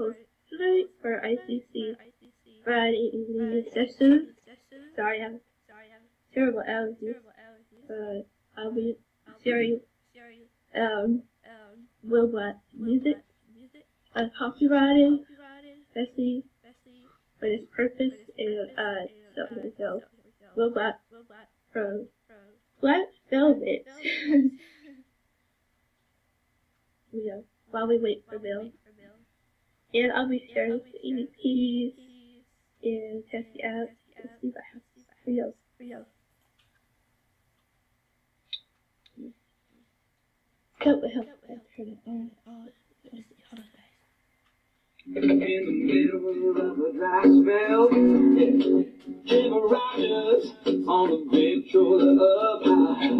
tonight for ITC Friday evening session. Sorry, I have terrible allergies, but I'll be sharing um, Will Black music, uh, copywriting, especially for its purpose, and uh, so, so Wilbot from Black Velvet. yeah, while we wait for Bill. And I'll be sharing the EVPs and testing out to see if I have videos for you. Could help turn it on. In the middle of a dry spell, Jim Rogers on a big shoulder up high.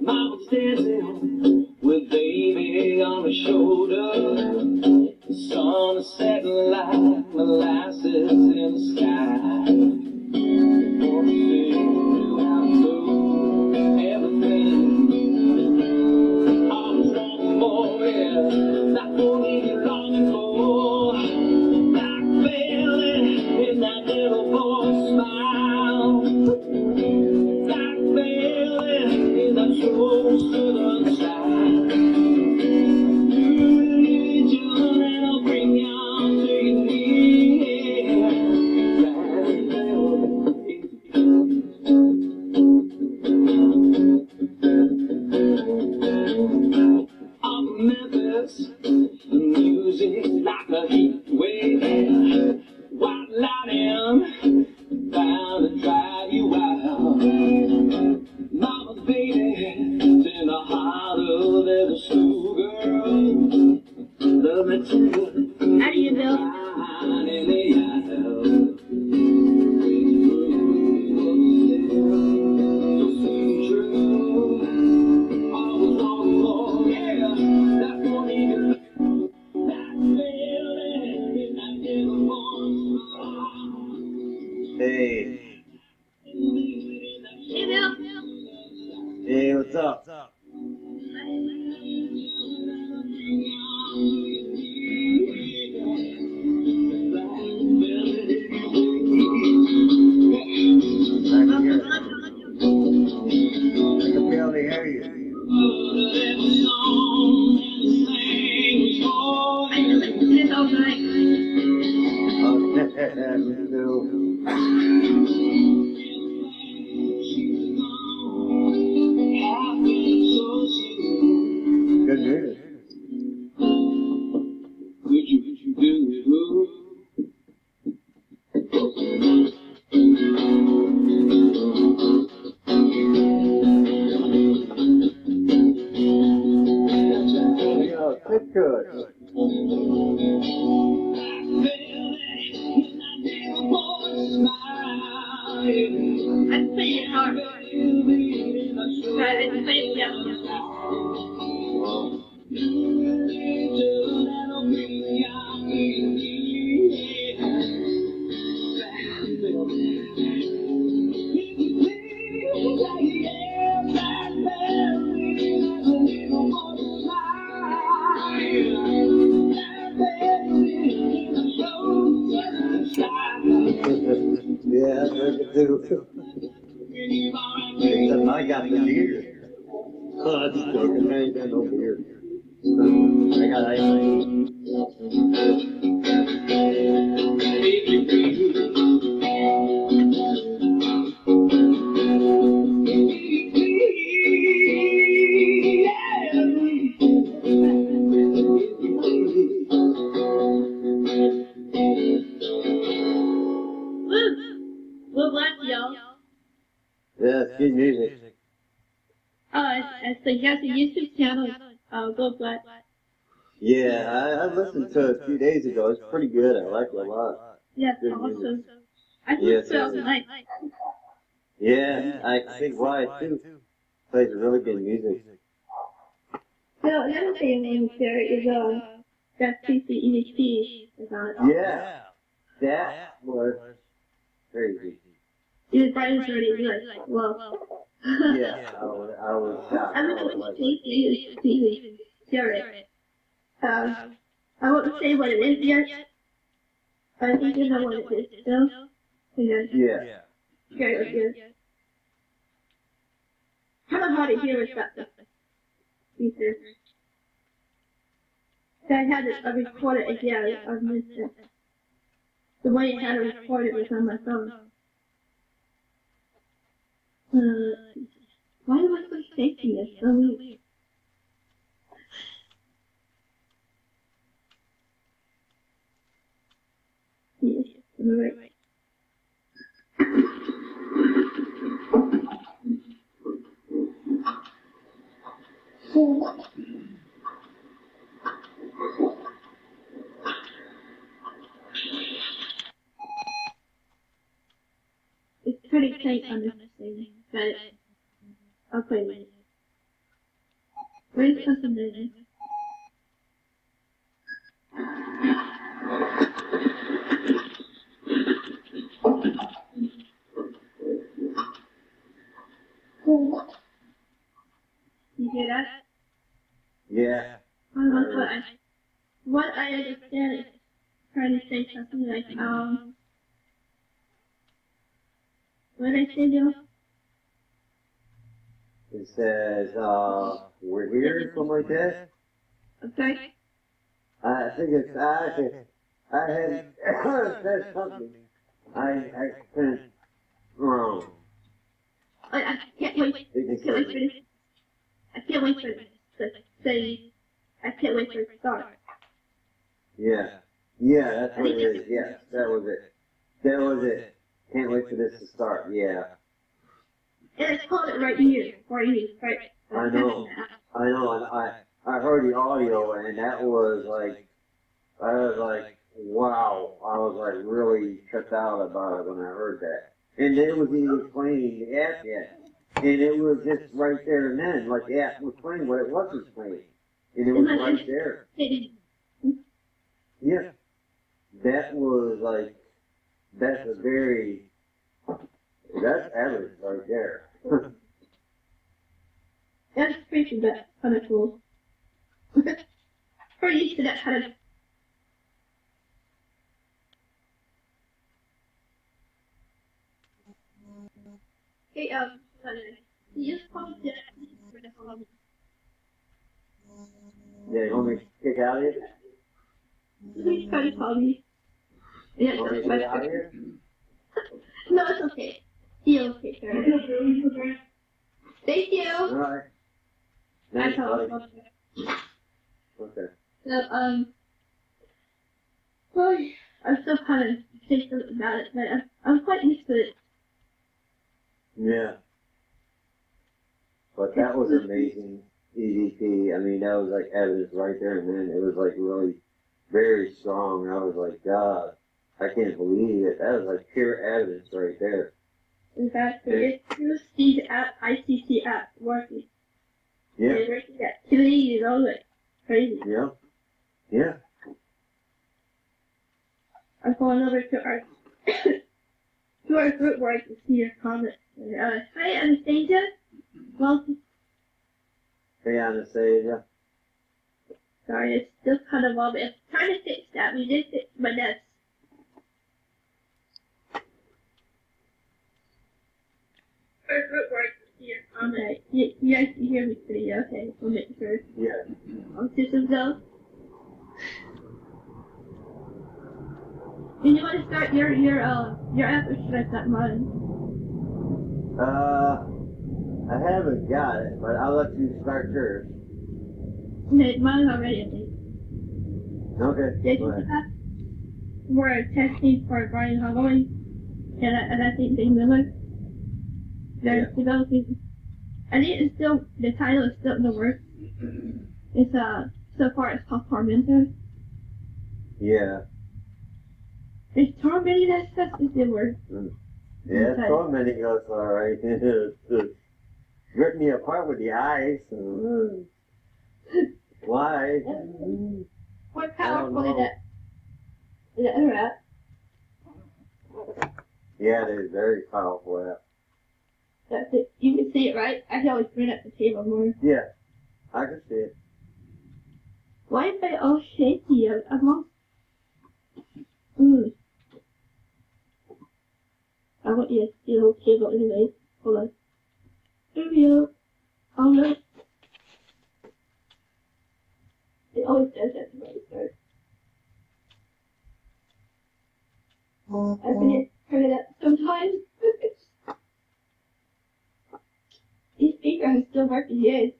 Mama's dancing with baby on her shoulder. The sun is setting like molasses in the sky. Wanna feel how to everything. I'm strong for it, not for you longing for. hey Yeah, I think Wyatt too plays really good music. So another thing I want to share is uh, that CCEHP is on. Yeah, that was crazy. It was right as already good. Well, Yeah, I was, I was shocked. I'm I was going to like, take you to share it. Um, I won't say what it is yet, but I think you know what it is still. Because Yeah. here it of hard to hear with that speaker. I had it, I recorded it again, I missed it. The way I had it recorded was on my phone. Uh, why am I so shaky? It's so weird. Yes, right. It's pretty tight on this thing, but I'll play with it. Where's something there? You hear that? Yeah. Well, that's what I, what I understand is trying to say something like, um, what did I say, Bill? It says, uh, we're here, something like that. I'm? I think it's, I, I had, said something. I, I said wrong. I, I can't wait, I can can't wait for this. I can't wait for this to say, I can't wait for it to start. Yeah. Yeah, that's what it is. Yes, that was it. That was it. Can't wait for this to start. Yeah. And it's called it right here, for you, right? I know. I know, and I, I heard the audio, and that was like, I was like, wow. I was like really tripped out about it when I heard that. And it was even app yet. And it was just right there and then, like the app was explaining what it was explaining. And it was right there. Yeah. That was like, that's a very, that's average right there. That's pretty good, kind of cool. We're used to that kind of. Hey, um, honey, you just called that for the home. yeah, you want me to kick out of here? Please try to call me. Yeah, You want me to that's get out of my here? No, it's okay. He'll take care of it. Thank you. Alright. I Thanks, buddy. Okay. So, um, well, I'm still kind of thinking about it, but I'm, I'm quite used to it. Yeah. But that was amazing EVP. I mean, that was like evidence right there and then. It was like really very strong. I was like, God, I can't believe it. That was like pure evidence right there. In fact, it is the app, ITC app working. Yeah. They're working activity and all that. Crazy. Yeah. Yeah. I'm going over to our to our group where I can see your comments. And, uh, hi, Anastasia. Welcome. Hey, Anastasia. Sorry, it's still kind of wobbly. I'm trying to fix that. We did fix my desk. Our group where I can see your comments. You, you guys can hear me pretty okay. We'll make sure. Yeah. All systems go. Do you want to start your your uh your app or should I start mine? Uh, I haven't got it, but I'll let you start yours. Mine's already I think. Okay. Did you? We're testing for Brian Holloway, and I, and I think Dave Miller. They're developing. I think it's still the title is still in the works. It's uh so far it's called Tormentor. Yeah. It's tormenting that stuff is the word. Yeah, Okay. tormenting us, alright. Rip me apart with the eyes. Uh, Why? What I powerful is know. that? Is that other app? Yeah, it is very powerful app. That's it. You can see it, right? I can always bring up the table more. Yeah, I can see it. Why am I all shaky? I'm all. Mm. I want you to feel okay, but anyway, hold on. Here we go. Oh no. It always does that to my start. I forget turn it up sometimes. These speakers are still working good.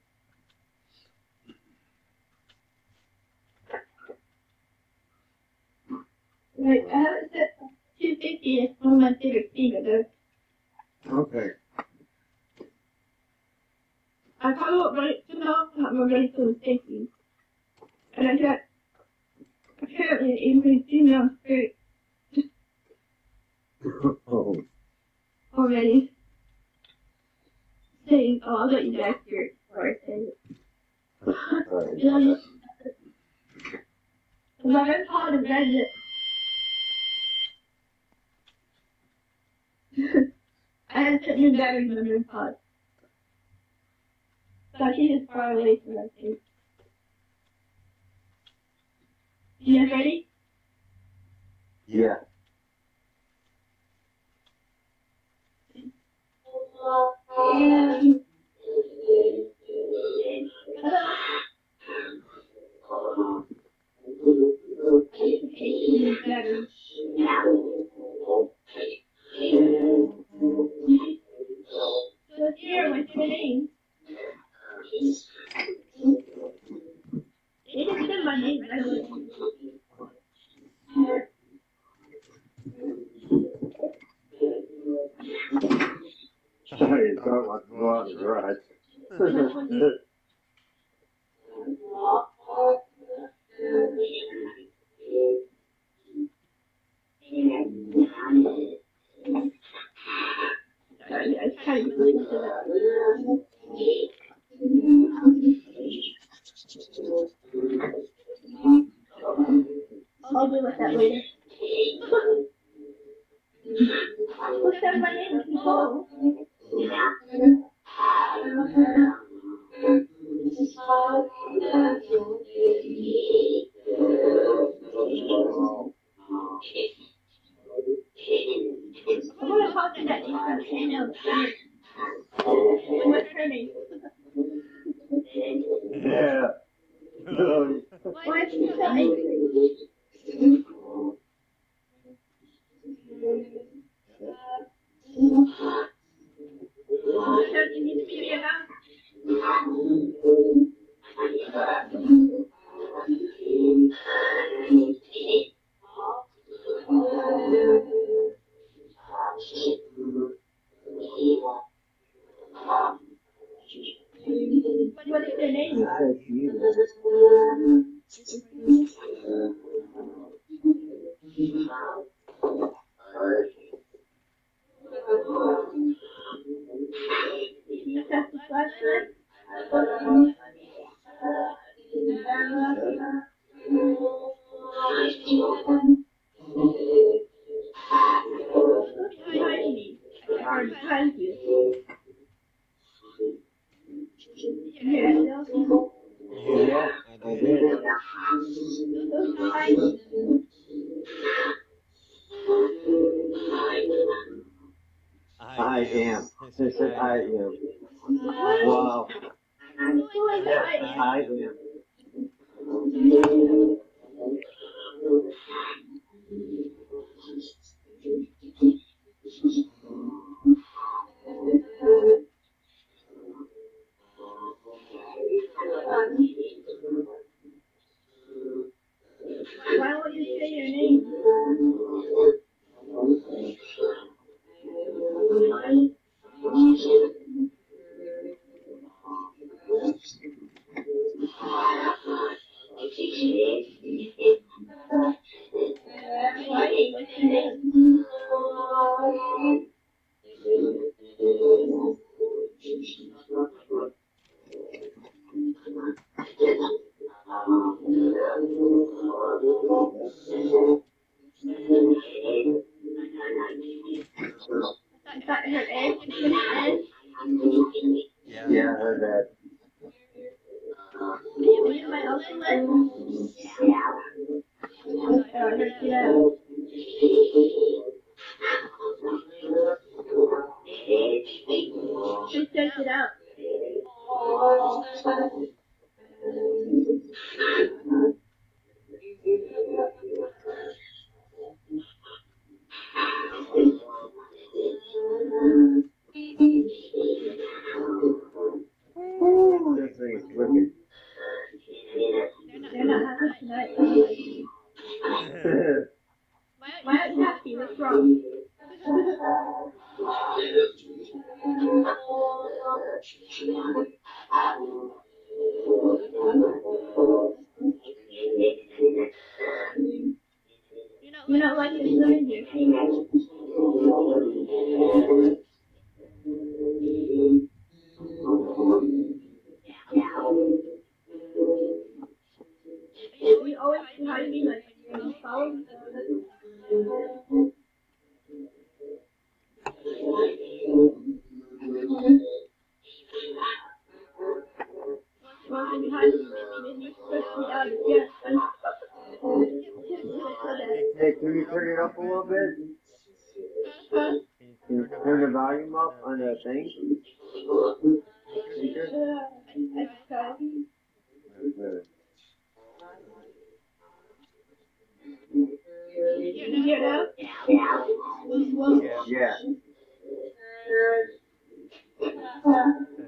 Like, I have it set 250 is one of my favorite speakers. though. Okay. I run it too long, I'm ready for the safety. And I got apparently an increased female spirit oh, already. Saying, oh, I'll let you hear it before I say it. right. You know, Cause I read of Reddit. I had to put new batteries in the REM pod. So I think it's far away from that thing. You guys ready? Yeah. Yeah. Batteries. I am. They said I am. Wow. I am. Hey, can you turn it up a little bit? Can you turn the volume up on that thing? Yeah. yeah.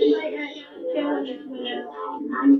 Like I have a challenge with um,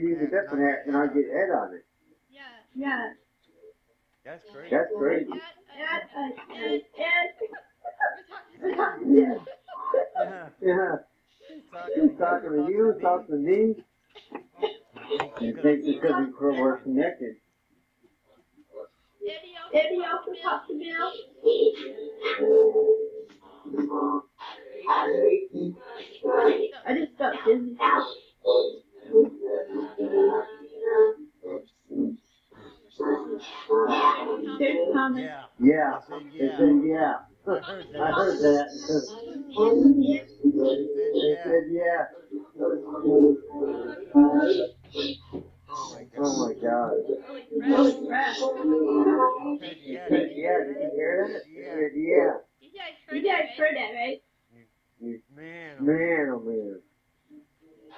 can use a different app and I get Ed on it. Yeah. Yeah. That's crazy. That's crazy. Ed. Yeah. Talking He's to you, talking to me, and think because we- we're connected. Eddie also talked to Bill. I just stopped Disney. There's Thomas. Yeah. Yeah. I said yeah. said. I heard that. I heard that. Yeah. Said yeah. Oh my God. Oh my god. Oh, crap. Yeah. Yeah, did you hear that? It said yeah. You guys heard that, right? Oh, man. Man, oh man.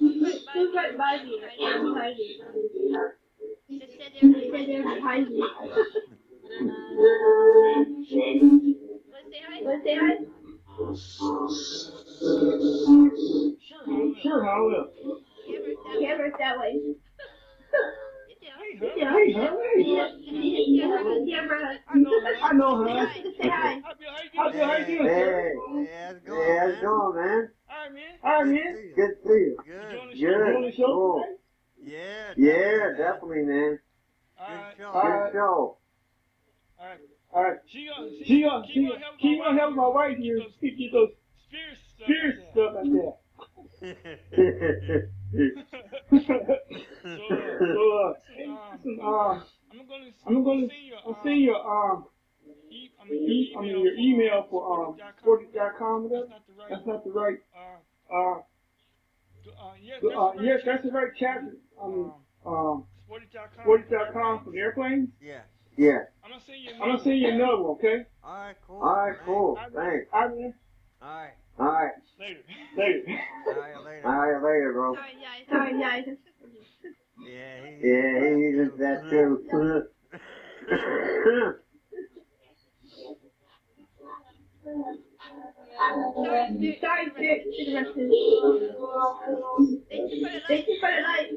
right by me? Right behind me. They said they were behind me. Wanna say hi? Sure, I will. Camera's that way. Yeah. hey, huh? Yeah. Yeah. Camera. I know, I know, huh? Say hi. How you, how you doing, sir? Yeah, how's it going, Hey, how's it man? going, man? All right, man. All right, man. Good to see you. Good. Good. Cool. Yeah. Yeah, definitely, man. Good show. Good show. All right. All right. She gonna, she gonna, she gonna, she gonna help my wife here get those spirit stuff out there. So, uh, listen, uh, I'm gonna send you, um, e- I mean, your email for, um, Sporty.com, whatever. That's not the right, uh, uh, yes, that's the right chapter. I mean, um, Sporty.com for the airplanes. Yeah. Yeah. I'm gonna send you another one, okay? All right, cool. All right, cool. Thanks. All right, man. All right. All right. Later. Later. All right, later. All right, later, bro. Sorry, guys. Yeah, he, Yeah, he uses that too. Sorry, sorry, Spirit, to the rest of Thank you for the light.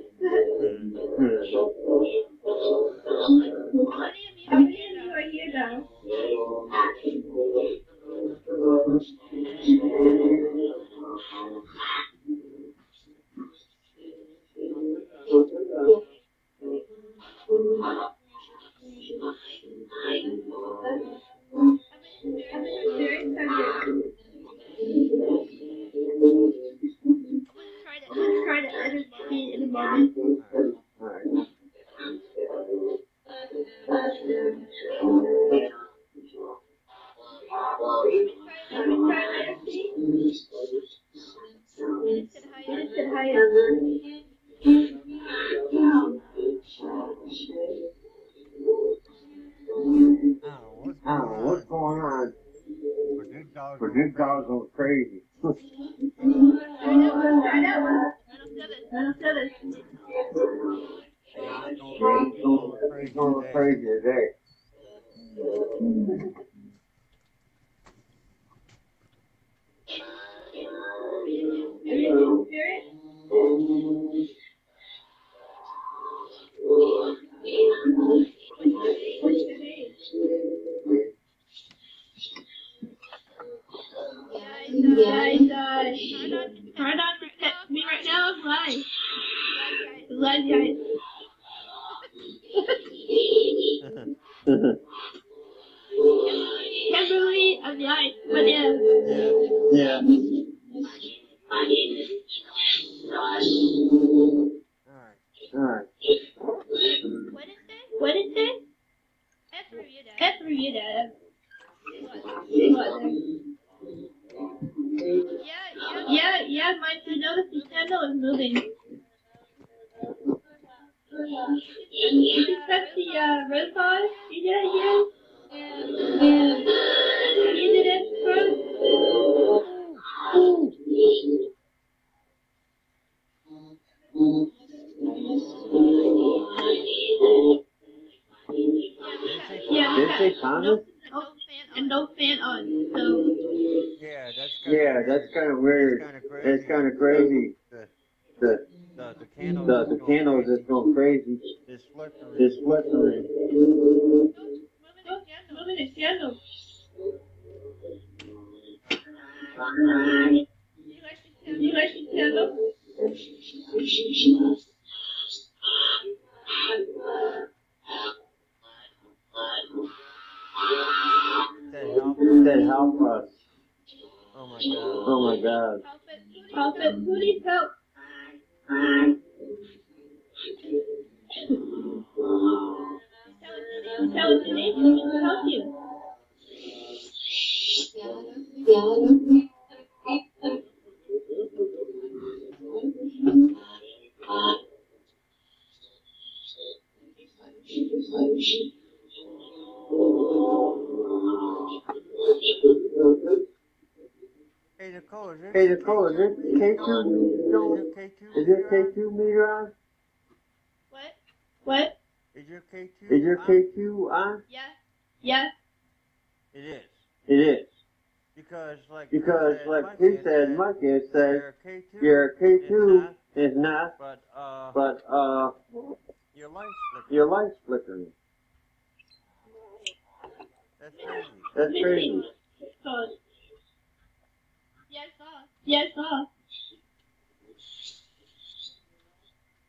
Yeah, Did say Thomas? and no fan on. So Yeah, that's kind Yeah, that's of weird. kind of crazy. It's kind of crazy. The, The the, the candle. is just going crazy. It's flickering. It's flickering. candle. You like the candle? That help. That help us. Oh my god. Oh my God. Help it. Who needs help? Tell us your name. We can help you. Hey Nicole, is it? Hey Nicole, is it K two? Is it K two? Is it K two meter on? What? What? Is your K two? Is your K two on? Yeah. Yeah. It is. It is. Because like Because said, like he said, Mike has said, your K two. your K two is not, But uh, but uh, your lights flicker. your light's flickering. That's crazy. That's crazy. Yes, off. Yes, off.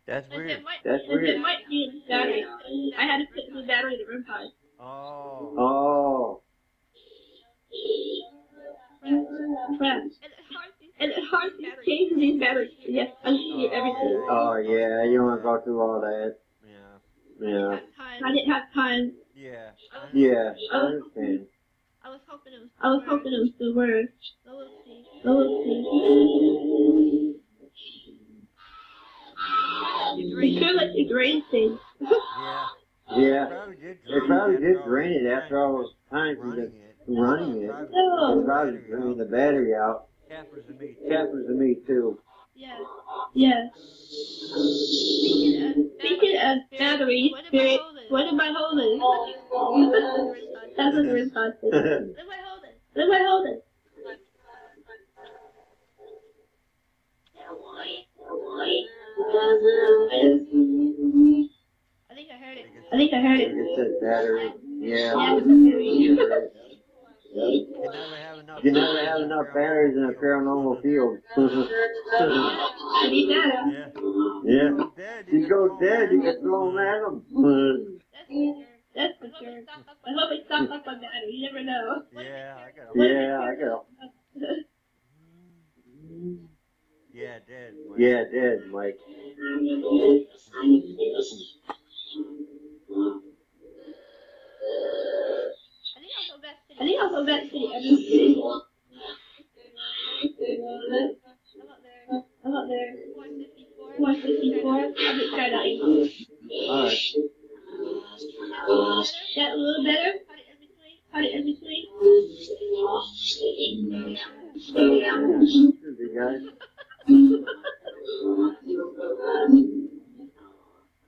That's weird. might, That's it weird. might be the battery. I had to put the battery in the REM pod. Oh. Oh, Crap. And it's hard to change these batteries. Yes, unscrew everything. oh yeah, you want to go through all that? Yeah. Yeah, I didn't have time. Yeah. yeah, I understand. I was hoping it was. I was hoping it was the word. So we'll see. So we'll see. It feels like it's racing. Yeah. Yeah, Probably did it probably did drain it after all those times we running just it. running it. No. It probably drained the battery out. Cappers and me. Cappers and me too. Yeah. Yeah. Speaking of um, batteries, spirit, what am I holding? That's what the REM pod says. What am I holding? What am I holding? I think I heard it. I think I heard it. It said battery. Yeah. Yeah, the battery. You never have enough. You never have enough batteries in a paranormal field. I need that. Yeah. yeah. You go dead, you can throw them at them. That's for sure. I hope it stops up on battery. You never know. Yeah, I got. yeah, I got. Yeah, dead. Mike. Yeah, dead, Mike. I think I'll go back to the other city. I'm up there. 154. I'll just try that again. Alright. That a little better? Cut it in between. The guy.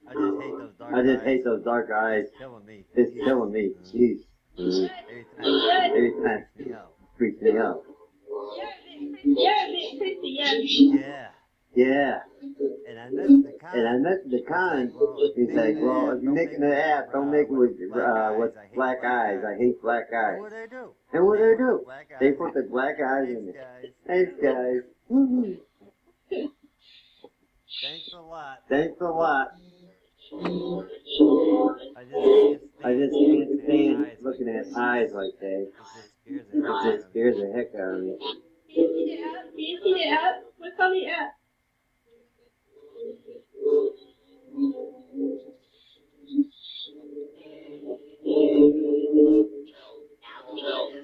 I just hate those dark. I eyes. just hate those dark eyes. Killing me. It's killing me. Jeez. Every Every time. Me out. freaks me out. Yeah, a bit crispy, yeah. And I messed the con. And I met the con. He's like, well, if you're making an app, don't make it with uh with black eyes. I hate black eyes. What they do? And what do they do? They put the black eyes in it. Thanks, guys. Thanks a lot. Thanks a lot. I just can't I just can't stand looking at eyes like that. It It just scares the heck out of me. Can you see the app? Can you see the app? What's on the app?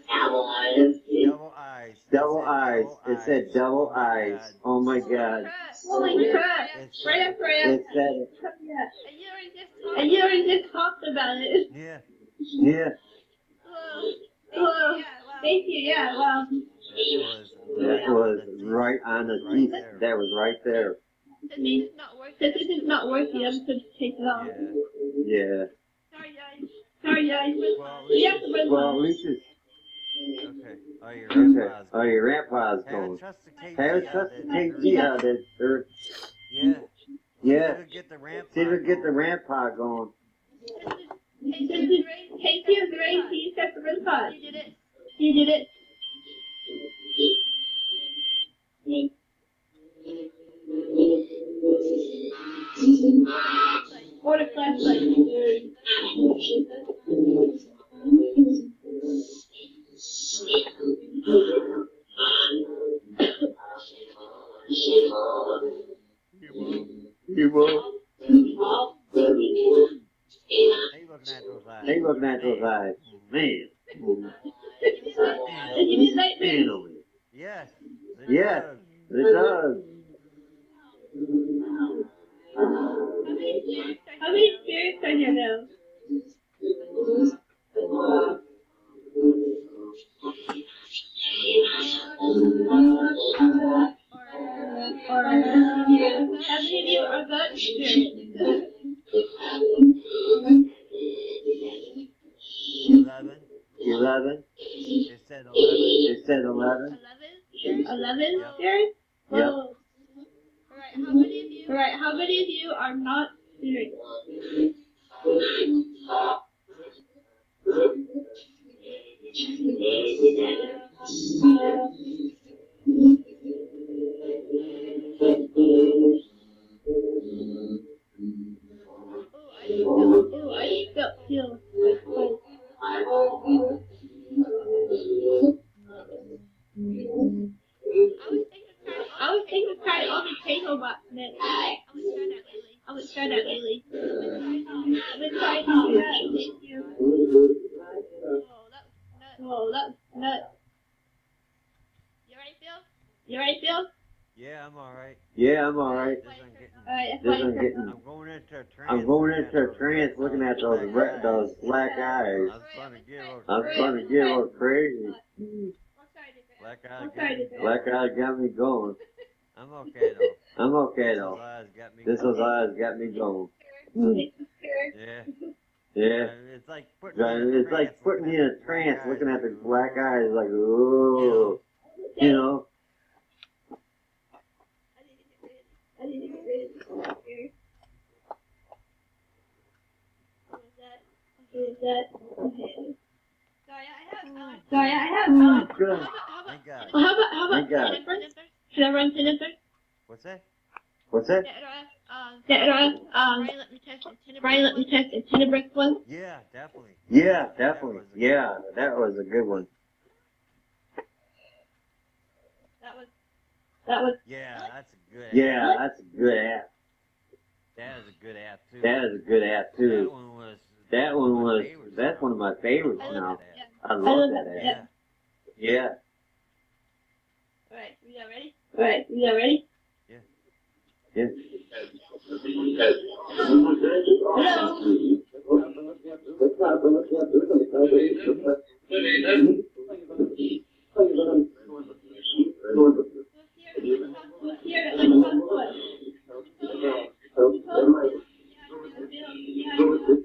Double eyes. double eyes. double It said double Oh, eyes. Oh my god. Holy crap! It's- Right after I It said, yeah. And you already just talked about it. Yeah. Oh, yeah, Well, thank you. Yeah. Well, That was, that was right on the Right teeth. there. That was right there. since this is not working, I'm just gonna take it off. Yeah. Yeah. Sorry, guys. Sorry, guys. Well, We have to run Well, at least it's Okay. Oh, your okay. grandpa's Oh, your grandpa's Haven't going. trust Have trust there. the KG out there. Or, Yeah. Yeah. See if Get the ramp. See if we on get the going. grandpa going. Hey, this is Hey, here's Ray. He set the red pot. You did it. You did it. What a flashlight. You will. Hey, looking at those eyes. Hey, looking at. Man. Did you do that? Man, man. Yes. it Yes. does. It does. How many spirits are here now? Or, how many of you are good spirits? Eleven. Eleven. It said eleven. It said eleven. Eleven spirits? Yep. Well, Alright, how many of you are not spirits? Ew, I felt feel like cold. I was I would try that lately. I've been trying to do that. Thank you. Whoa, that's nuts. You ready, Phil? Yeah, I'm all right. Yeah, I'm alright. This I'm getting. Alright, that's This why I'm getting. I'm going into a trance. I'm going looking into a those trance looking at those black red, eyes. those black eyes. I was trying to get over. I'm starting to get a little crazy. Black I'm eye. got me. Black eye got me going. I'm okay though. I'm okay Those though. eyes got me. This going. eyes got me going. Yeah. Yeah. It's like putting. me in a It's like trance putting me looking in at a trance, looking at the black eyes, like, ooh, you know. I didn't even read it. Is that? Sorry, I have. Um, Good. Thank God. well, how about how about Thank God. Jennifer? Should I run Jennifer? What's that? What's that? Yeah, um, Brian, let me test the Brian, let me test the Tenebrix one. Yeah, definitely. Yeah, definitely. Yeah, that was a good one. That was. That was. Yeah, that's a good. Yeah, that's a good app. That is a good app too. That is a good app too. That one was. That one was, that's one of my favorites I now. that app. I I love love that that app. app. Yeah. Yeah. Alright, we got ready? Alright, we got ready? Yeah. Hello? Who's here at like one foot? Yeah. Yeah. Thank you.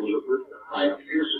developers by fierce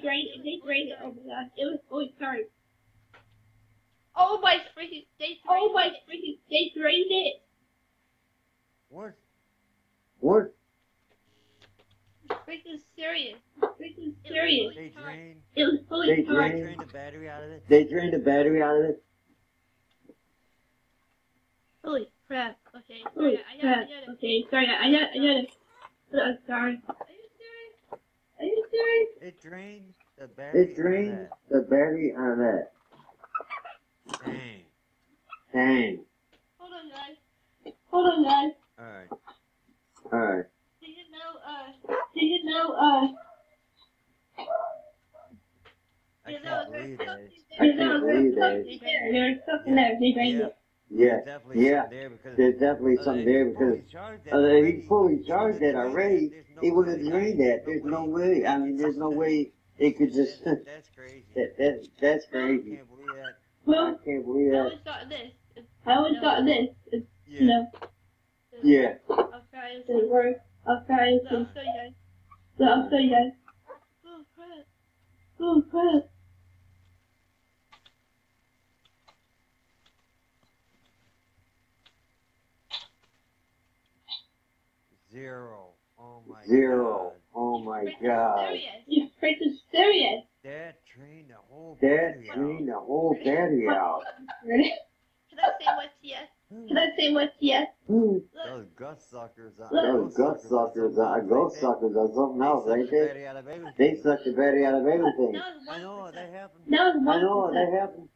did great. It did great over us. It was Oh, sorry. Oh my freaking! They oh my freaking! They drained it. What? What? Freaking serious. Freaking serious. They drained. It was fully they drained. They drained the battery out of it. They drained the battery out of it. Holy crap. Okay. Holy sorry, crap. I got, I gotta, okay. Sorry. I got. I got. it. I'm sorry birthday? It drained the berry. It drained the berry out that. Dang. Dang. Hold on, guys. Hold on, guys. Alright. Alright. Do you know, uh, do you know, uh, I can't believe that. Eh? I can't believe that. There's something that's He drained. Yeah, There's definitely yeah. something there because There's definitely uh, something there because fully charge uh, he fully charged that drain already. There's no He wouldn't way. have drained that. There's no way. I mean, there's no way it could just. That- that's crazy. that, that, that's I crazy. can't believe that. I Well, can't believe I always thought this. It's, I always thought this. It's, Yeah. you know, Yeah. I'll try it to work. I'll try it to. I'll show you guys. So I'll show you guys. Oh crap! Oh crap! Zero. Oh my Zero. God. Oh my Freaking god. Serious. You freaking serious. That drained the whole That battery out. drained the whole battery out. Can I say what's yes? Can I say what's yes? Those gut suckers are Those gut suckers are ghost suckers are something else, ain't they? battery out of everything. They suck the battery out of everything. That I know, they happen. That was I know percent. that happened.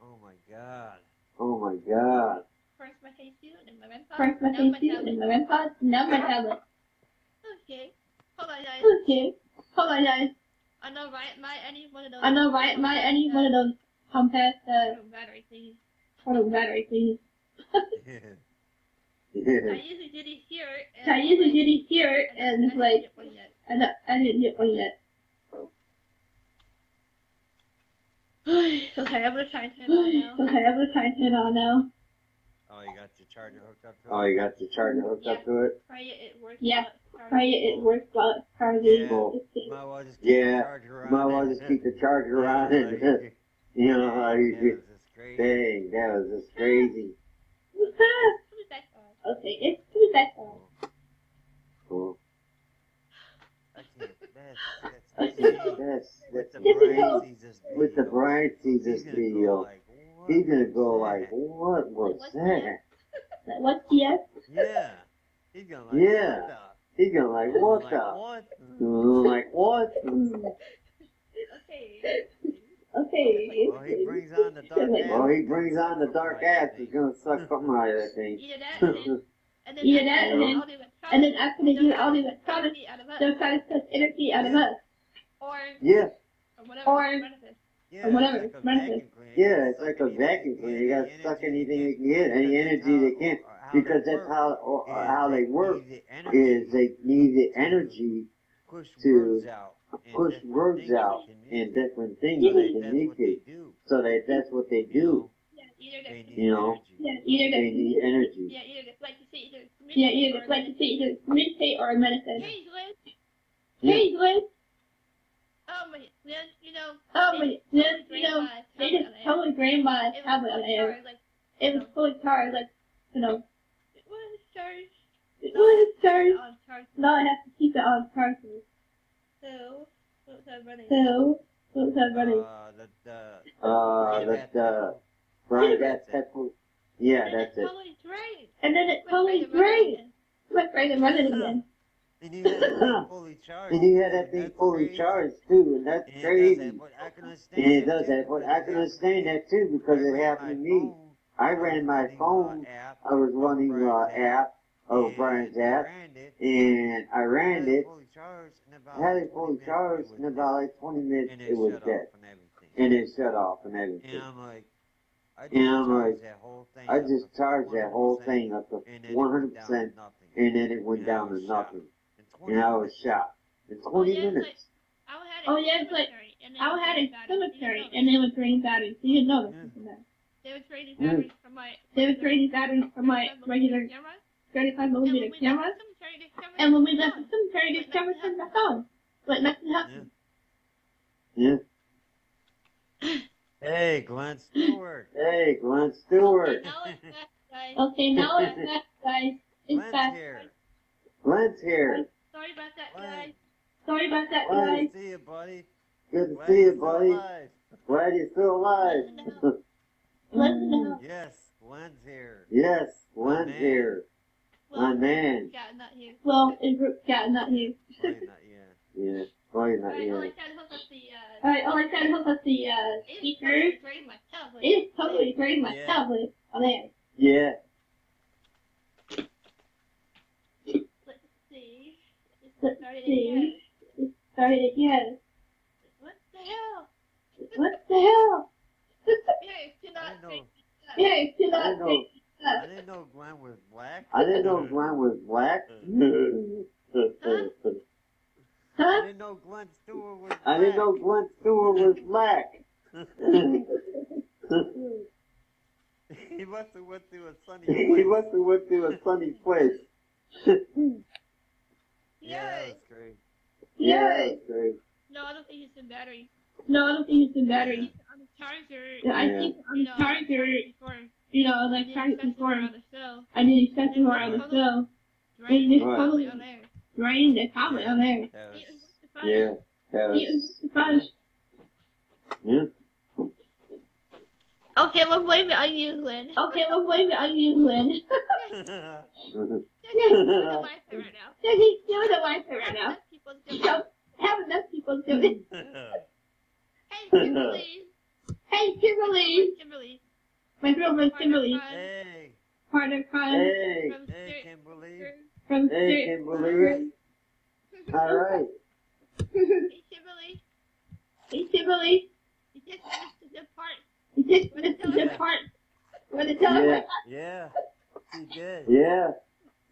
Oh my god. Oh my god. First my case suit and my REM pod. First my case suit and my REM pod. Now my tablet. Okay. Hold on guys. Okay. Hold on guys. I know right my any one of those. I know right my any one of those compass uh battery thingies. Hold on battery thingies. Yeah. Yeah. I usually do these here. And I usually do these here and like I I didn't get one yet. okay, I'm gonna try and turn it on now. Okay, I'm gonna try and turn it on now. Oh, you got your charger hooked up to it? Oh, you got the charger hooked up to it? Try it, it works. Yeah, try it, it works well. It's charging. Yeah. Well, It's- Might well just keep Yeah. the charger on. Might well just keep the charger on and, you know, how you That do. was just crazy. Dang, that was just crazy. Okay, it's too back. Cool. I can't. That's, I that's think crazy. that's, With the that's Difficult. crazy. just With the Brian sees He's this gonna go video, like, what he's gonna go like, what was What's that? What's yes? Yeah. He's gonna like, Yeah. what He's gonna like, the? what like, the? What? Like, what? Okay. Okay. Well, he brings on the dark ass. Well, he brings on the dark ass. He's gonna suck something out of that thing. Either that, and then, and then, Either that, and then, and then after they do all the electronics, they're trying to suck energy out of us. Or, Yeah, or whatever. Or, Yeah, or whatever, It's like a vacuum cleaner. yeah, it's like a vacuum cleaner. You gotta suck anything they can get, any energy they can, because that's how or, or how they work. Is they need the energy to words out and push words out and different things Yeah, they That's what communicate. do. So that that's what they do. either They they, need You know. yeah, either They they, need energy. yeah, either they, like you say, either yeah, either they, like you say, either meditate or medicine. Hey, Liz. Yeah. Hey, Liz. Oh, my, Liz, you know. Oh, my, Liz, you know, they just totally drained my tablet on air. It was fully charged, like, you know. It was charged. It was charged. Now I have to keep it on charge. So, what was I running? So, what was I running? Uh, the, the, Uh, that uh, Brian got petrol. Yeah, that's it. And then it totally drained. Went right and run it again. Had that thing fully charged. And you had that That's fully crazy. charged too, and that's And it crazy. that, but I can understand And it does that, but I can understand that too because I it happened to me. I ran my phone. app, I was running uh, app and Brian's I app, ran it, and I ran it. fully charged, and about Had it fully charged, and about like 20 minutes, it was dead, and it shut off and everything. And I'm like, I just And I'm charged like, that whole thing. I up just to charged that whole 100%, thing up to and then it went down to nothing. And then it went And I was shocked. nothing, In 20 and minutes, shocked. Oh, 20 yeah, it's minutes. Oh yeah, it's like I had a cemetery and they were draining batteries. You didn't know this. Yeah. They were draining Mm. batteries from my. They were draining batteries from my regular 35 millimeter camera. And when we left the cemetery, the camera turned back on. But nothing happened. Yeah. Hey, Glenn Stewart. Hey, Glenn Stewart. Okay, now it's back, guys. It's Glenn's back. here. Glenn's here. Sorry about that, Glenn. guys. Sorry about that, guys. Good to see you, buddy. Good to Glad see you, buddy. alive. Glad you're still alive. Listen now. Yes, Glenn's here. yes, Glenn's man. here. My man. Yeah, not here. Well, in yeah, not here. Wait, not yet. Yeah. Oh, you're not Alright, all I here. said hook up the, uh... Alright, all I said hook up the, uh, speakers. It is totally drained my Yeah. tablet on air. Yeah. Let's see. Let's see. It started again. What the hell? What the hell? Here, do I not know. take Yeah, chill I out. didn't know. I didn't know Glenn was black. I didn't know Glenn was black. I Huh? didn't know Glenn Stewart was black. I didn't know Glenn Stewart was black. he must have went through a sunny he must have went to a sunny place. Yeah, that's great. Yeah, Yeah. that's great. No, I don't think it's in battery. No, I don't think it's the battery. On the charger, Yeah, I Yeah. think on you the know, charger, before you know, like the charger accessory before, on the cell, I did accessory on the cell. drain This the Right. totally on there. drained the tablet on there. That It was, was the fun. Yeah, that It was, was the fun. yeah. Okay, well, blame it on you, Lynn. Okay, well, blame it on you, Lynn. You're the Wi-Fi right now. Yeah, he's doing the Wi-Fi right now. Enough people doing So, have enough people do it. Hey, Kimberly. Hey, Kimberly. Kimberly. My girlfriend Kimberly. hey, Partner crime Hey, From hey, Kimberly. from hey, Kimberly. All right. Hey, Kimberly. Hey, Kimberly. You just missed a good part. The Yeah. her? Yeah, she did. Yeah,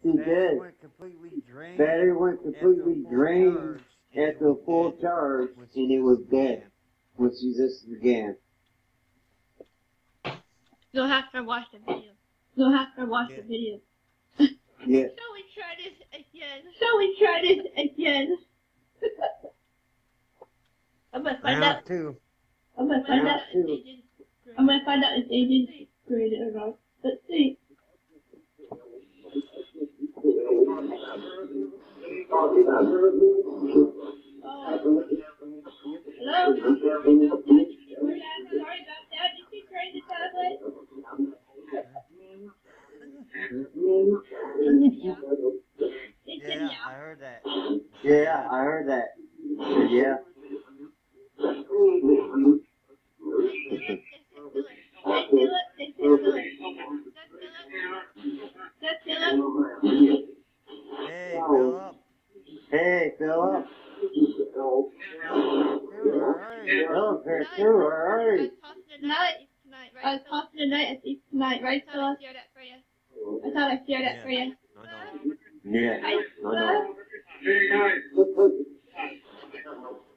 she did. went completely drained. Battery went completely drained and after full dead charge, and it was dead when she just began. You'll have to watch the video. You'll have to watch the video. Yeah. So we try this again. So we try this again. I'm gonna find out. Two. I'm gonna find out. Two. They did great. I'm gonna find out if they did grade it or not. Let's see. Oh. Hello? Sorry about that. Did you grade the tablet? Yeah. I heard that. Yeah, I heard that. Yeah. Oh, They feel it. They feel it. That's Philip. Hey, Philip. Hey, Philip. You alright? Philip here too, alright. Night. Tonight, I right? was talking tonight at least tonight, right, I thought Philip? I'd share that for you. I thought I'd share that for you. I know. Yeah, Hi, I know.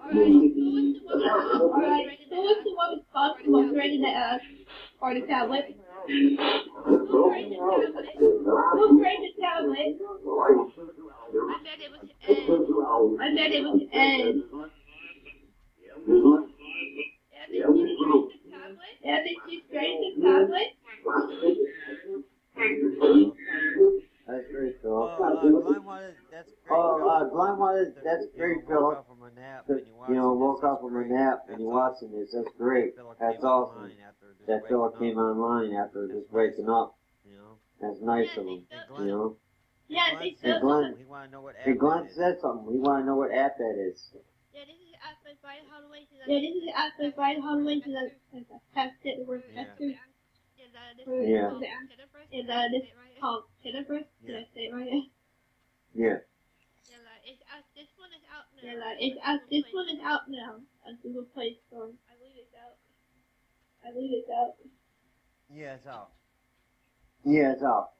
Alright, who was the one responsible for creating the, uh, or the tablet? Who created the tablet? I bet it was Ed. I bet it was Ed. Ed, did you create the tablet? Ed, did you create the tablet? That's great, Oh, Philip. uh, Glenn wanted, that's great. Oh, Philip. uh, Glenn wanted, that's You great, know, woke Philip. up from a nap That, and you You know, watched woke this, up that's from a great. nap and That's you're awesome. Watching this. That's great. That's awesome. online after just That waking Philip up, came online after just waking up. You know, That's nice of him. You know. Yeah, Glenn they said Glenn. something. He wanted to know what app Hey, Glenn said something. We want to know what app that is. Yeah, this is after Brian Holloway. Yeah, this is after Brian Holloway to the test it, the word Yeah. And, uh, this Yeah. is Yeah. called Jennifer. Uh, this Is it right? called Jennifer. Did I say it right? Yeah. Yeah, like, it's out, this one is out now. Yeah, like, it's out, uh, this one is out now on Google Play Store. I believe it's out. I believe it's out. Yeah, it's out. Yeah, it's out.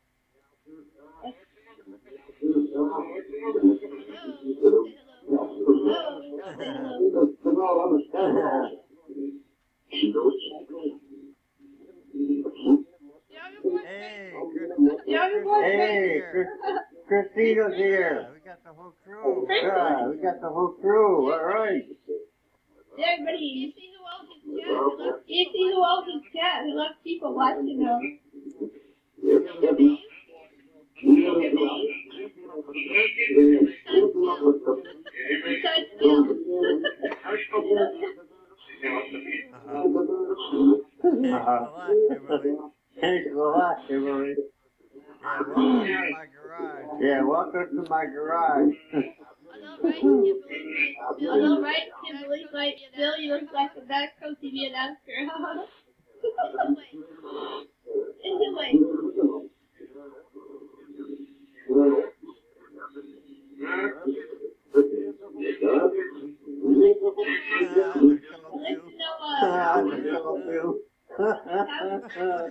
Hello. Say hello. Hello. Yeah, your boy's Hey, great. Chris- Yeah, your boy's Hey, Chris- Chris- Christina's Yeah, here. we got the whole crew. Yeah, we got the whole crew. All right. Everybody, you Everybody, see who else is chat? Who loves you see who else is chat? Who loves people watching them? your name? Besides Phil. Uh-huh. Thanks a lot, Kimberly. Thanks a lot, Kimberly. Yeah, welcome to my garage. Yeah, welcome to my garage. I right? Kimberly's like, Bill, you look like a bad pro TV announcer. In the way. I'd like to know, uh,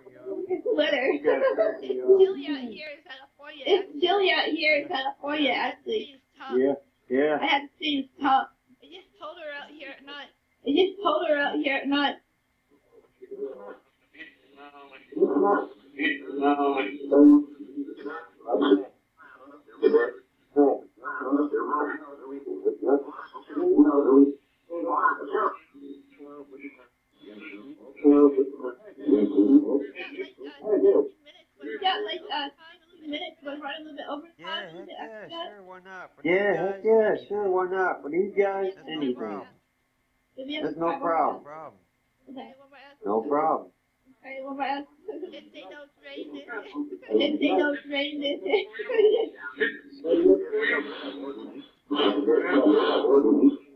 You guys. Glitter. You guys crack me up. Chilly out here in California. It's chilly out here in California, actually. Yeah, yeah. I had to see his top. I just told her out here at night. I just told her out here at night. We like uh, minutes, but running a little bit over Yeah, heck After yeah, that, sure, why not? For you Yeah, guys, yeah, sure, why not? For these guys, That's no anything. problem. if you have There's a no No problem. problem. Okay. What about us? No problem. Okay, what about us? If they don't raise it. If they don't rain this.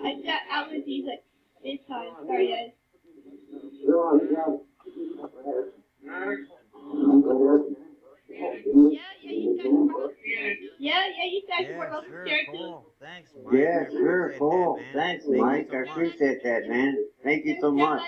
I got allergies like I got allergies like big time. Oh, sorry, guys. Yeah, yeah, you guys are upstairs. Yeah, yeah, you guys Yeah, work sure, too. cool. Thanks, Mike. Yeah, sure, cool. that. Thanks, Thank Mike. so I appreciate that, man. Thank you so Yeah, much.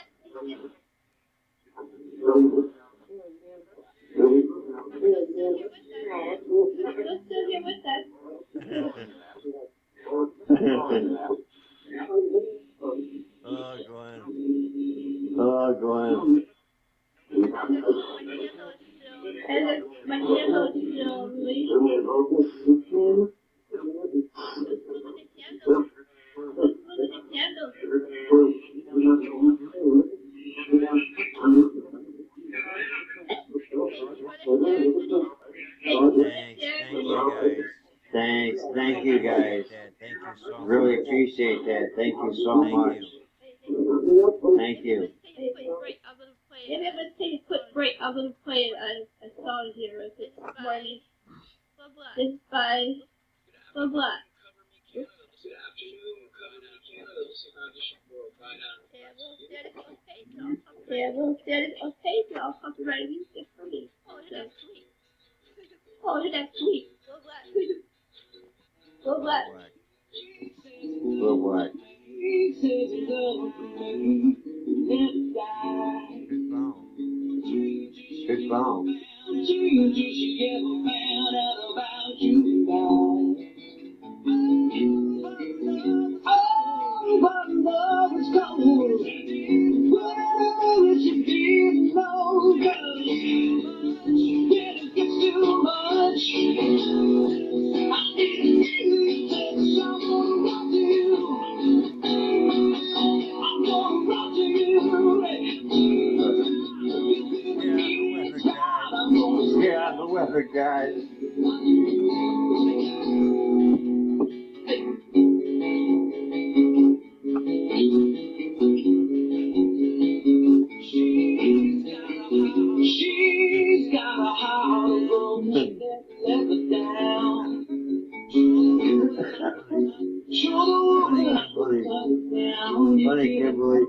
Funny, funny, Kimberly.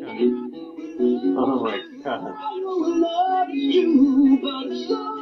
down. Oh my god. Oh my god.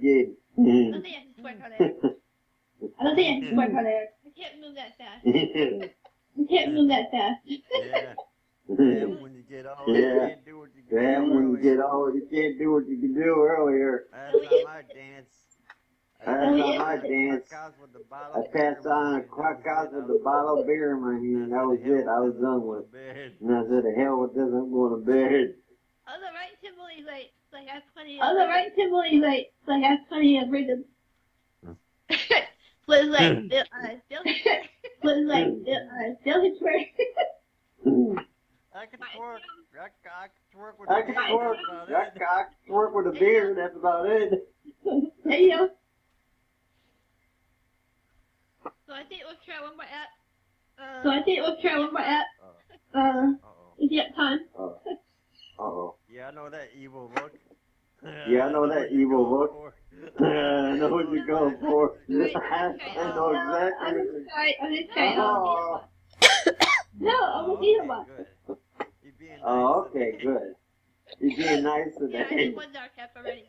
Mind, kid. I don't think I can spark on air. I don't think I can spark on air. I can't move that fast. I can't move that fast. Yeah. Yeah, when you get old, you Yeah. can't do what you can Yeah, do when you earlier. get old, you can't do what you can do earlier. That's how I dance. That's Oh, how yeah. I dance. Crack with the I bottle passed on a in my crack hand. out with the bottle of beer in my hand. That was it. I was done with. it. And I said, the hell with this, I'm going to bed. On the right, Kimberly's like, like I have plenty of. On the right, Kimberly's like, like I have plenty of rhythm. Liz like, Bill, uh, Bill, Liz like, Bill, uh, Bill Hitchcock. I can twerk. I, I can twerk with I the can twerk. I, it. I can work with a beer. That's about it. There you go. So I think we'll try one more app. Uh, so I think we'll try one more app. Uh, Uh, uh-oh. if you have time. Uh oh. Yeah, I know that evil look. Yeah, I know that evil look. I know what you're going for. Wait, I okay, know uh, I'm exactly. I'm gonna try. Uh, Oh, no, I'm for. gonna eat Okay, good. You're being nice oh, today. good. You're being nice Yeah, I today. did one dark cap already.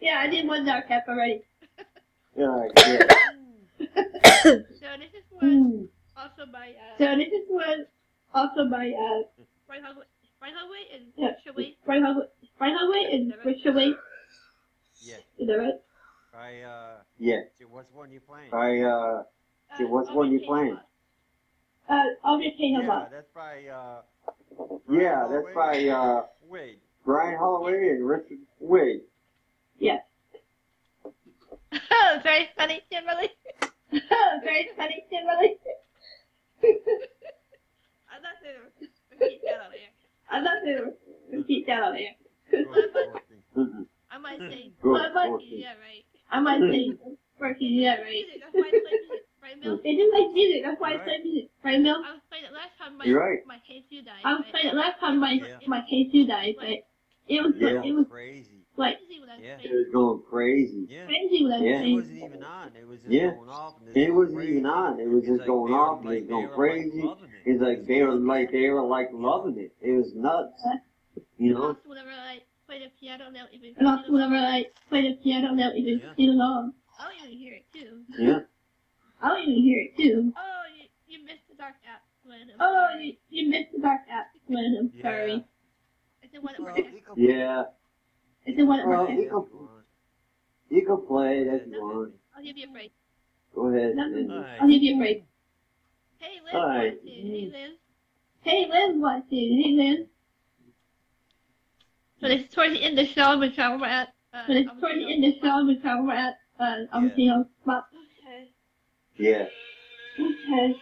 Yeah, I did one dark cap already. Yeah, good. So this is one also by uh. So this is one also by uh. Brian Holloway, Brian and Yeah. Richard Wade. Brian Holloway, Brian Holloway and Richard Wade. Yeah. Is that right? I, uh, Yeah. see, what's one you playing? I, uh, See, what's one you playing? Uh, I'll just tell you yeah, about. that's by, uh, yeah, that's by, uh, Wade. Brian Holloway and Richard Wade. Yes. Very funny, Kimberly. Very funny, Kimberly. I'm not gonna repeat that on air. I'm not gonna repeat that on air. Good working. Mhm. I might say, Good I might, working. yeah, right. I might say, working, yeah, right. That's why I play music, right, Mill? They do like music, that's why I play music, right, Mill? I was playing it last time my, You're right. my K2 died. I was playing it last time my, Yeah. my K2 died, but it was, Yeah. it was Crazy. like, Yeah. It was going crazy. Yeah. crazy when I was Yeah. It wasn't even on. It was just Yeah. going off. And It was wasn't crazy. even on. It was It's just like going they were off and it was going they were, like, crazy. loving it. It's like they were like they were like loving it. It was nuts. You And know? also whenever I play the piano, they'll even And also whenever I play the piano, they'll even Yeah. sing along. I'll even hear it too. Yeah. I'll even hear it too. Oh, you, you missed the dark app. Glenn, I'm Oh, sorry. you, you missed the dark app, Glenn. I'm Yeah. sorry. It's the one that Well, works. Yeah. It's the one that Well, works. you can, you can play it if you want. I'll give you a break. Go ahead. Nothing. I'll give you a break. Hey, Liz, Hi. wants to. Hey, Liz. Hey, Liz wants to. Hey, Liz. So it's towards the end of the show, which I'm at. Uh, But it's I'm toward the gonna- end of the show, which I'm at, uh, I'm Yeah. seeing spot. Okay. yeah. Okay.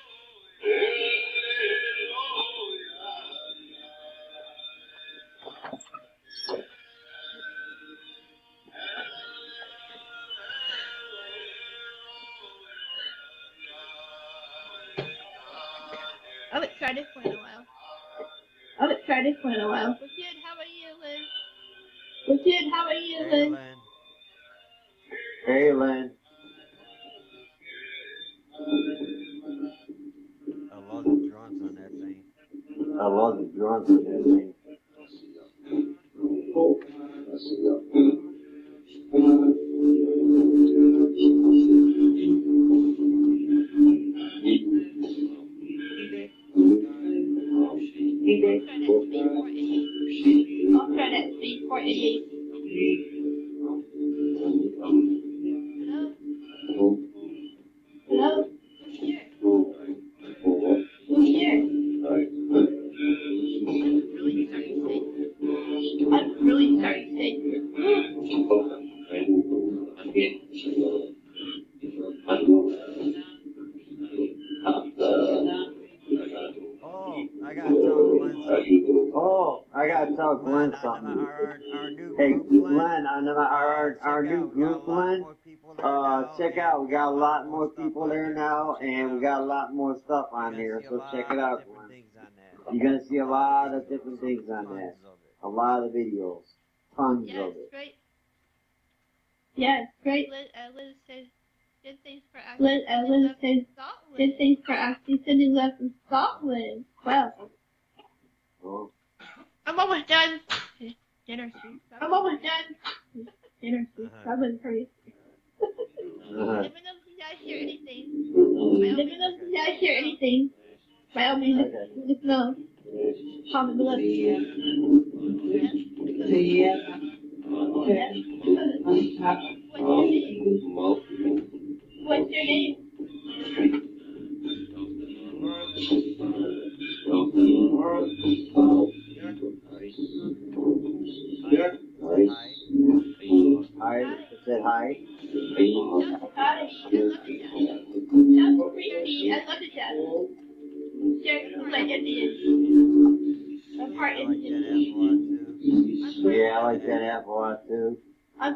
Tried this one in a while. I haven't tried this one in a while. Well, good. How about you, Liz? But kid, how are you, Hey, Liz? Len. Hey, Len. I love the drums on that thing. I love the drums on that thing. I'll try that speed 488. I'll try that speed 488. Hello? Hello? Who's here? Who's here? I'm really to. I'm really to. I gotta Glenn Len, I know something. Our, our new Hey, group, Len. Len, I know our, Check our out, new we got group, a lot more people there Uh, now, check and out, we got a lot more stuff people on there now, and we got a lot more stuff on here, gonna see a so check it out, different Glenn. things on that. You're gonna see a lot of different things on Tons that. A lot of videos. Tons Yeah, of it's it. great. Yeah, great. Liz, uh, Liz says good things for us. Liz, uh, Liz says good things for Ashley sending love from Scotland. Wow. Oh, I'm almost done. Dinner soon. I'm almost done. Dinner soup. That was crazy. uh-huh. Let me know if you guys hear anything. Let me know if you guys hear anything. By all means, Okay. let us know. Comment below. yes. What's your name? What's your name? Hi.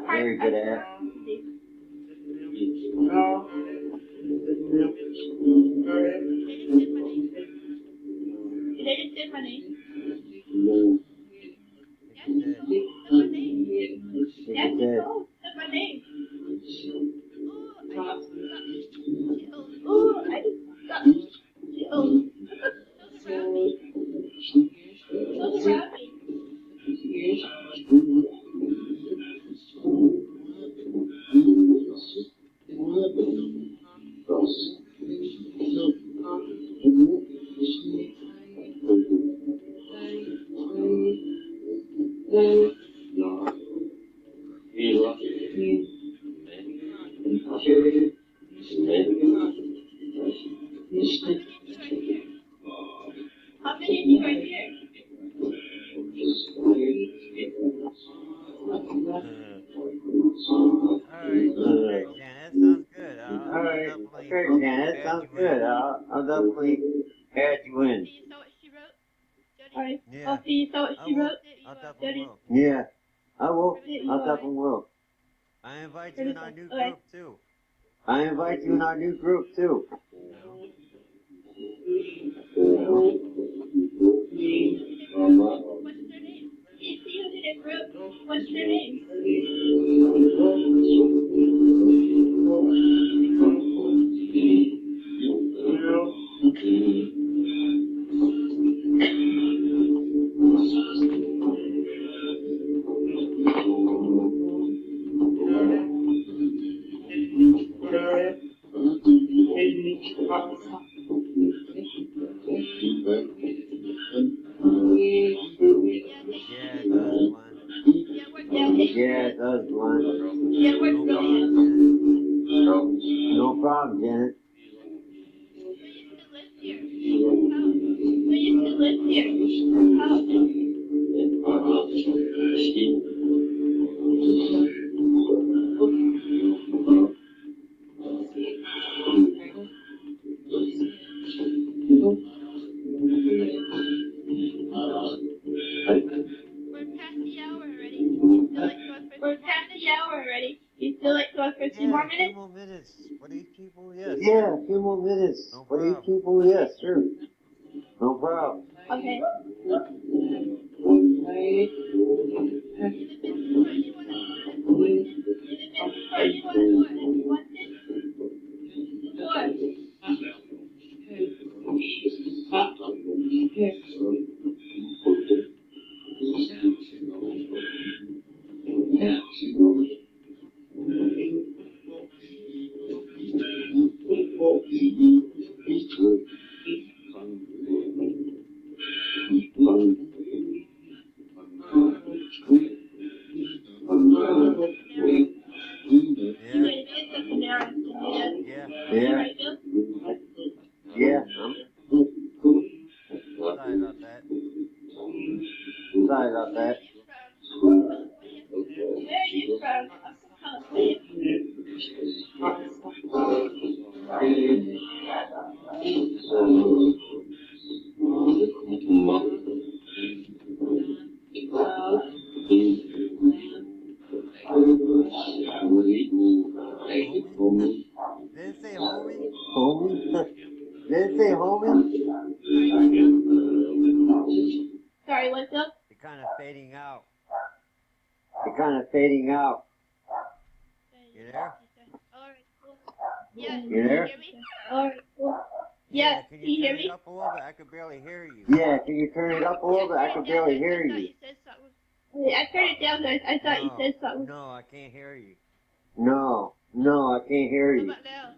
Hi. Very good I'm app. part Indian. They just did. my name. It you Alright, definitely great, Sounds good. I'll, I'll definitely add you in. Do you saw what she wrote? Jody, Alright, Yeah, I'll see you saw I she will. wrote. did you, I'll definitely Jody. will. Yeah, I will. You I are. definitely will. I invite you in our new group too. I invite you in our new group too. What's their name? You see who's group? What's their name? Yeah, it does, Glenn. No problem, Janet. Used to live here? Who used thought you No, said something. No, I can't hear you. No, no, I can't hear you. How you. about now?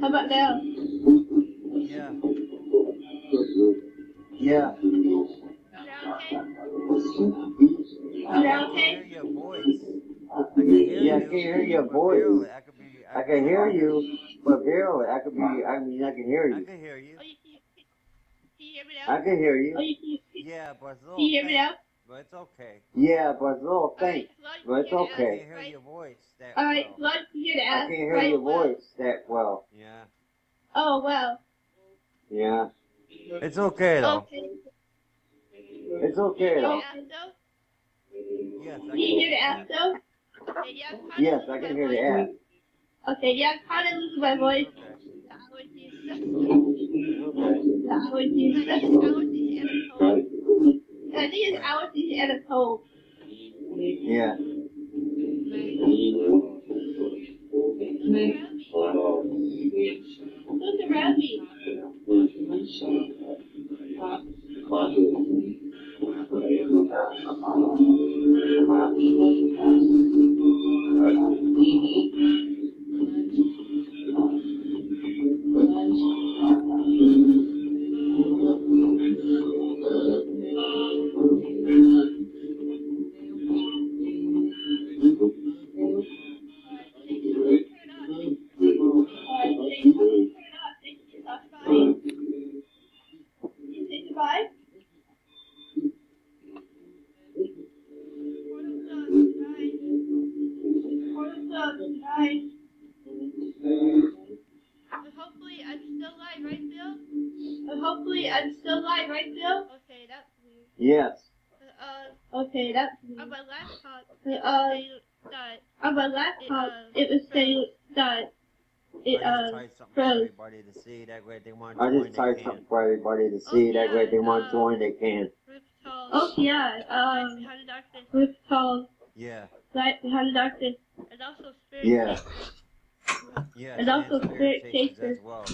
How about now? Yeah. Yeah, Now okay? Is that I can okay? hear your voice. I can hear Yeah, I you. can hear your but voice. barely. I could be. I can hear you, but barely. I could be, I mean, I can hear you. I can hear you. Oh, you, you, can you hear me now? I can hear Oh, you. you, you, Yeah, but it's can you hear me now? But it's okay. Yeah, but it's a little faint. Alright, as long as but it's hear me, I can't hear right? your voice that Alright, well. glad to hear I can't hear Right. your voice that well. Yeah. Oh, wow. Yeah, It's okay though. Okay. it's okay though. Yeah, so? Yes, I Can you hear the can. app though? Okay, yeah, I'm kinda Yes, I losing can my hear the voice. app. Okay, yeah, I'm kind of losing my voice. Okay. Okay. Allergies. Allergies and a cold. I think it's allergies and a cold. Yeah. Who's around me? See. That way, they want to I just they typed can. something for everybody to see. That way, if they want to uh, join, they can. Oh, yeah, um, Behind the Darkness, with called Yeah. Light Behind the Darkness. and also Spirit. Yeah. Yes. And also Spirit Spirit Chasers Chaser. as well.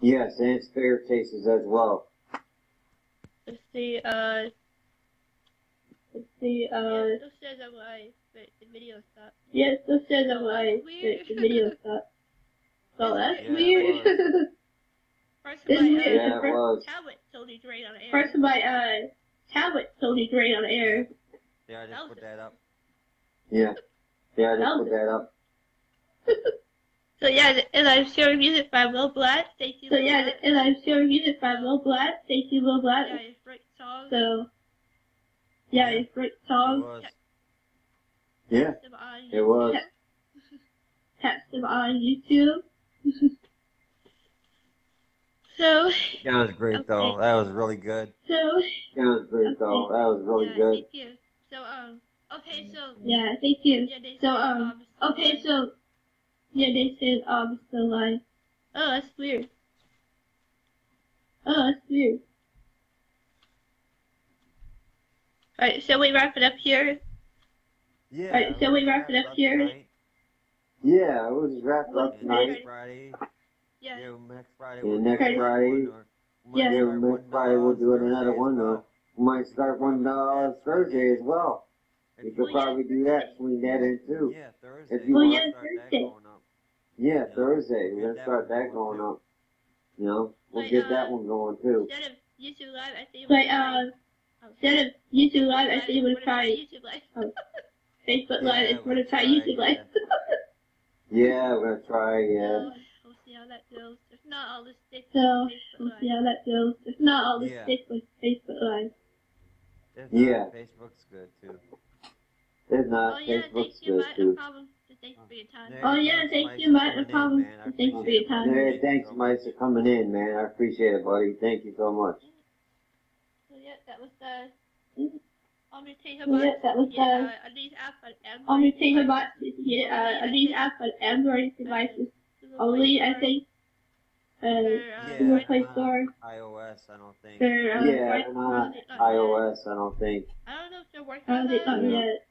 Yes, and spare cases as well. Let's see, uh, Let's see, yeah, uh, it still says I'm live, but the video stopped. yeah, it still says I'm live, but the video stopped. So that's Yeah, weird. First of Isn't my, it? uh, Yeah, it was. tablet totally drained on air. First, my, uh, tablet totally drained on air. Yeah, I just put that up. Yeah. Yeah, I just put that up. So yeah, and I'm sure music by Will Black, Stacy. So yeah, and I'm sure music by Will Black, Stacy Will Black. Yeah, it's great song. So yeah, it's great It song. was. Yeah, Catch them on it was. Catch them on YouTube. so That was great though. That was really good. so That was great though. That was really yeah, good. Thank you. So um, okay, so yeah, thank you. Yeah, so um, okay, so yeah, they said um, so like, oh, that's weird. Oh, that's weird. Alright, shall we wrap it up here? Yeah. Alright, shall we wrap it up here? tonight. Yeah, we'll just wrap it up tonight. Friday. Yeah. Yeah, next Friday. Yeah, we'll next do Friday. one, we Yeah. might Yeah, start next one, Friday uh, we'll do another one. Though. we might start one uh, Thursday as well. We could Well, yeah, probably do that, swing that in too. Yeah, Thursday. you Well, want- yeah, Start that Thursday. going up. Yeah, Yeah. Thursday. We're Get gonna start one that going, going too. up. You know, we'll Like, get uh, that one going too. Instead of YouTube Live, I think. But uh, instead of YouTube Live, I think we'll try YouTube Live. Oh. Facebook Live Yeah, is we're gonna try try, YouTube Live. Yeah, we're gonna try. Yeah. So, we'll see how that goes. If not, I'll just stick with Facebook We'll see how that goes. If not, I'll just Yeah. stick with Facebook Live. If not, Yeah. Facebook's good too. If Oh not, yeah, Facebook's thank you, good Matt. No too. problem. Thanks for your time. Oh yeah, thank you, for Matt. No problem. Thanks for your appreciate it. time. Hey, thanks, Mike, for coming in, man. I appreciate it, buddy. Thank you so much. So yeah, that was the. I'm gonna tell you about. Yeah, that was the. Uh, these app on Android. I'm gonna tell you about yeah, uh, these app on Android devices only. I think. Uh, Yeah, Google Play Store. iOS, I don't think. They're, uh, Yeah, right- not not iOS, I don't think. I don't know if they're working on that. Not yet.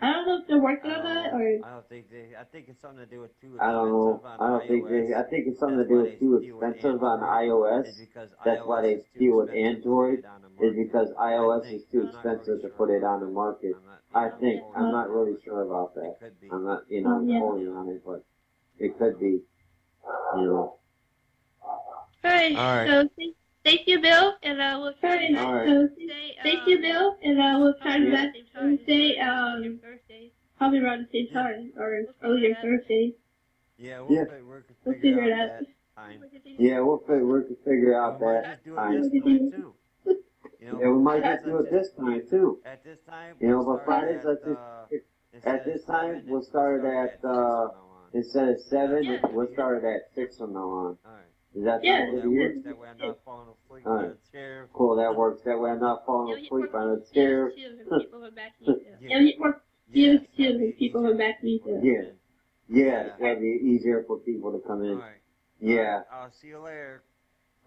I don't know if they're working on that or. I don't think they. I think it's something to do with too I don't know. expensive I don't think they. I think it's something to do with they too expensive on iOS. because That's why they is deal with Android, put it on the Is because iOS is too expensive to put it on the market. I'm not- I yeah, think. I'm I'm not not really sure about that. I'm not, you know, Oh, yeah. fully on it, but it could be. You. Alright, All right. so thank, thank you, Bill, and uh, we'll try to All right. so Tuesday, thank you, Bill, and uh, we'll try to back Tuesday, um, probably around the same time or earlier Thursday. Yeah, we'll, Yeah. we can We'll figure, figure it out out. that time. Yeah, we'll figure. We can figure out we might that just do it time. this time too. You know, Yeah, we might because just do it this time too. At this time, You know, but Fridays, at, let's just- uh, At this time, we'll it's- start we'll at uh, now on. instead of seven, Yeah. we'll start at six from now on. All right. Is that Yeah. sound Well, good that to works. That way I'm not falling asleep All on right. the chair. Cool, that works. That way I'm not falling asleep on the chair. Yeah, you work Yeah, views too when people come back to me too. Yeah. Yeah, it's gotta be easier for people to come in. right. Yeah. I'll see you later.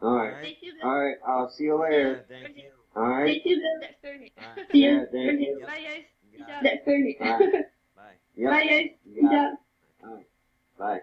All right. All right. I'll see you Yeah, later. thank you. Alright? Thank you, Bill. Next Thursday. Alright. See you. Yeah, thank you. Bye, guys. Peace Got out. it. Next Thursday. Alright. Bye. Yep. Bye, guys. You Peace got out. it. Alright. Bye.